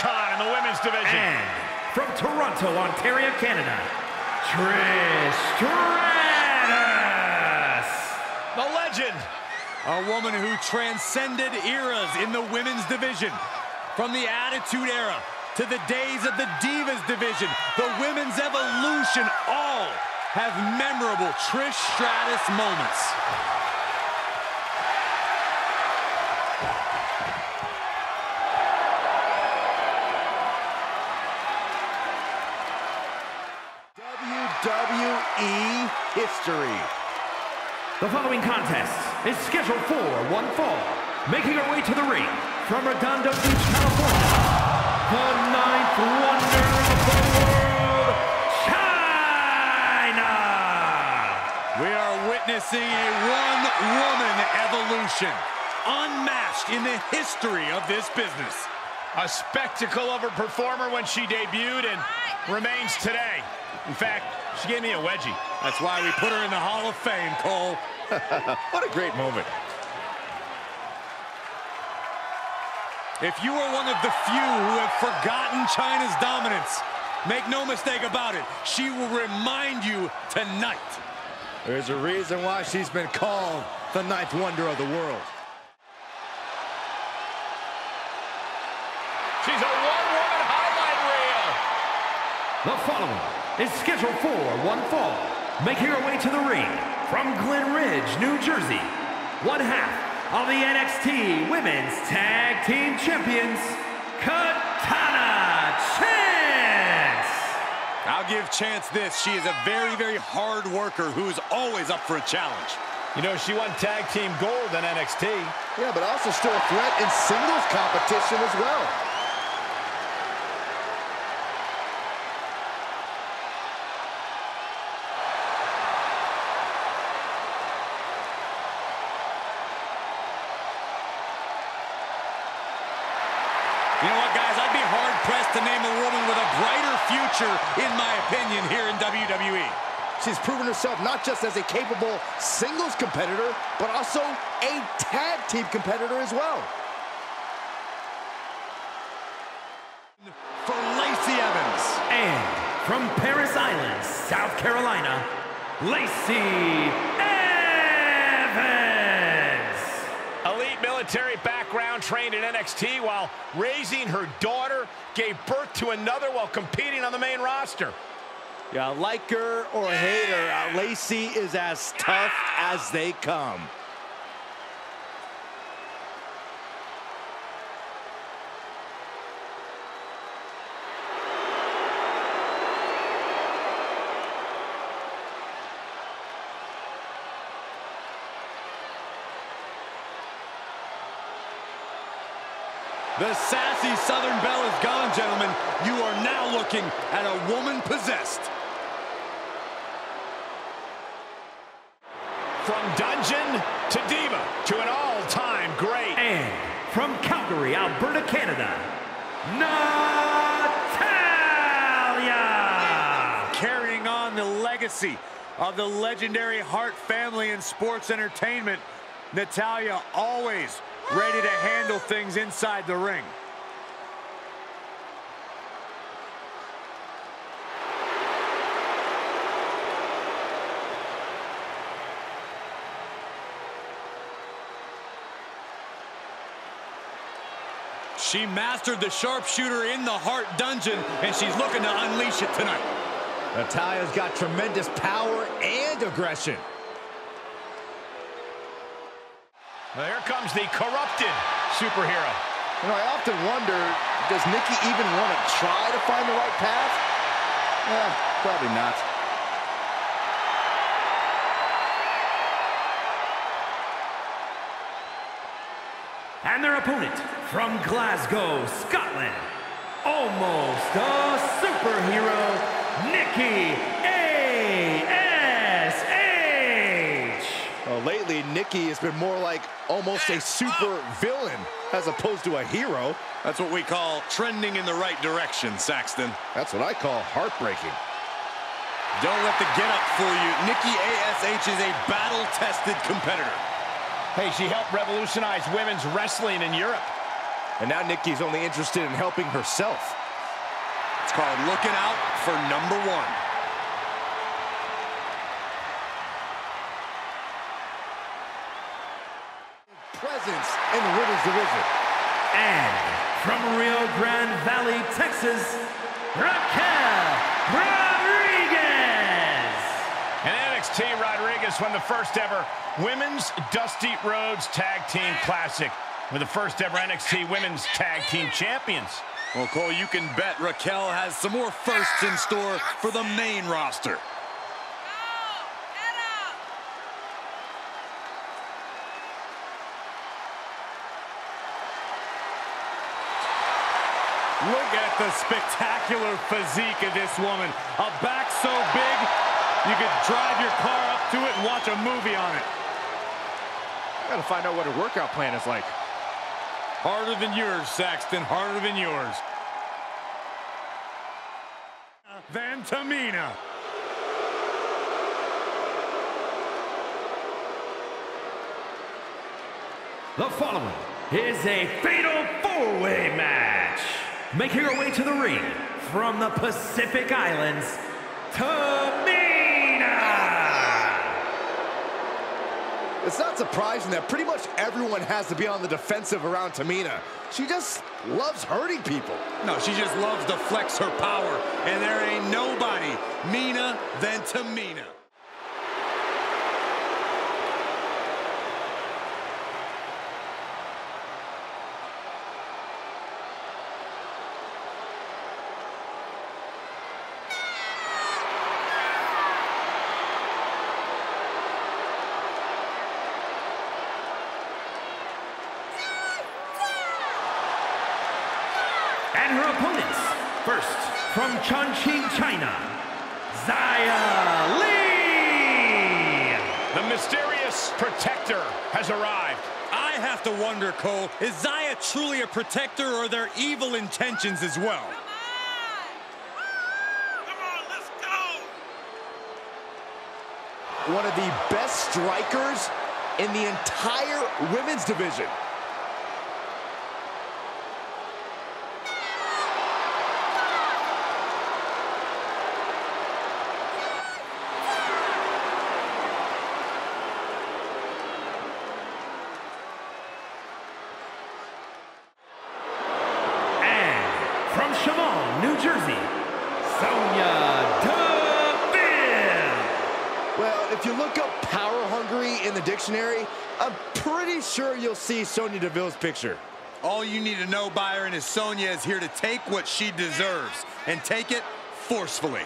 icon in the women's division. And from Toronto, Ontario, Canada, Trish Stratus. The legend. A woman who transcended eras in the women's division. From the Attitude Era to the days of the Divas division, the women's evolution, all have memorable Trish Stratus moments. WWE history. The following contest is scheduled for one fall. Making her way to the ring from Redondo Beach, California, the ninth wonder of the world, Chyna! We are witnessing a one-woman evolution, unmatched in the history of this business. A spectacle of a performer when she debuted and remains today. In fact, she gave me a wedgie. That's why we put her in the Hall of Fame, Cole. What a great moment. If you are one of the few who have forgotten Chyna's dominance, make no mistake about it, she will remind you tonight. There's a reason why she's been called the ninth wonder of the world. She's a one-woman highlight reel. The following is scheduled for one fall. Making her way to the ring from Glen Ridge, New Jersey, one half of the NXT Women's Tag Team Champions, Katana Chance! I'll give Chance this. She is a very, very hard worker who is always up for a challenge. You know, she won tag team gold in NXT. Yeah, but also still a threat in singles competition as well. You know what, guys? I'd be hard-pressed to name a woman with a brighter future, in my opinion, here in WWE. She's proven herself not just as a capable singles competitor, but also a tag team competitor as well. For Lacey Evans. And from Parris Island, South Carolina, Lacey Evans! Elite military background, trained in NXT while raising her daughter, gave birth to another while competing on the main roster. Yeah, like her or hate her, uh, Lacey is as tough as they come. The sassy Southern Belle is gone, gentlemen. You are now looking at a woman possessed. From dungeon to diva to an all-time great. And from Calgary, Alberta, Canada, Natalya! Carrying on the legacy of the legendary Hart family in sports entertainment, Natalya always ready to handle things inside the ring. She mastered the sharpshooter in the Hart dungeon, and she's looking to unleash it tonight. Natalya's got tremendous power and aggression. Well, here comes the corrupted superhero. You know, I often wonder, does Nikki even want to try to find the right path? Eh, probably not. And their opponent from Glasgow, Scotland, almost a superhero, Nikki Nikki has been more like almost a super villain as opposed to a hero. That's what we call trending in the right direction, Saxton. That's what I call heartbreaking. Don't let the get up fool you. Nikki A.S.H. is a battle-tested competitor. Hey, she helped revolutionize women's wrestling in Europe. And now Nikki's only interested in helping herself. It's called looking out for number one. Presence in the women's division. And from Rio Grande Valley, Texas, Raquel Rodriguez. And NXT Rodriguez won the first ever Women's Dusty Rhodes Tag Team Classic. With the first ever NXT Women's Tag Team Champions. Well, Cole, you can bet Raquel has some more firsts in store for the main roster. Look at the spectacular physique of this woman. A back so big, you could drive your car up to it and watch a movie on it. I Gotta find out what her workout plan is like. Harder than yours, Saxton. Harder than yours. Than Tamina. The following is a fatal four-way match. Making her way to the ring from the Pacific Islands, Tamina! It's not surprising that pretty much everyone has to be on the defensive around Tamina. She just loves hurting people. No, she just loves to flex her power. And there ain't nobody meaner than Tamina. And her opponents, first from Chongqing, China, Xia Li! The mysterious protector has arrived. I have to wonder, Cole, is Zaya truly a protector or are there evil intentions as well? Come on! Come on, let's go! One of the best strikers in the entire women's division. And from Shamong, New Jersey, Sonya Deville! Well, if you look up power hungry in the dictionary, I'm pretty sure you'll see Sonya Deville's picture. All you need to know, Byron, is Sonya is here to take what she deserves and take it forcefully.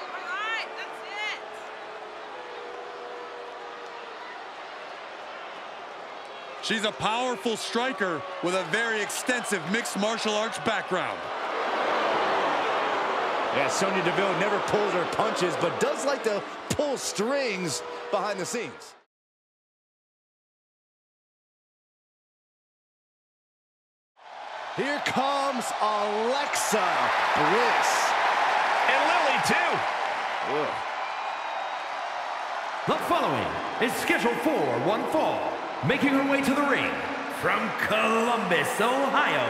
Alright, that's it. She's a powerful striker with a very extensive mixed martial arts background. Yeah, Sonya Deville never pulls her punches, but does like to pull strings behind the scenes. Here comes Alexa Bliss. And Lily, too. Ugh. The following is scheduled for one fall. Making her way to the ring from Columbus, Ohio,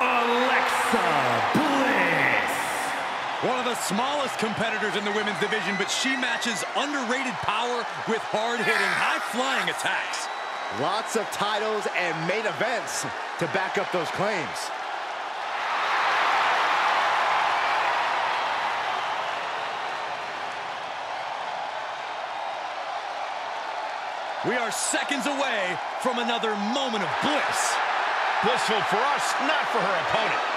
Alexa Bliss. One of the smallest competitors in the women's division, but she matches underrated power with hard-hitting, high-flying attacks. Lots of titles and main events to back up those claims. We are seconds away from another moment of bliss. Blissful for us, not for her opponent.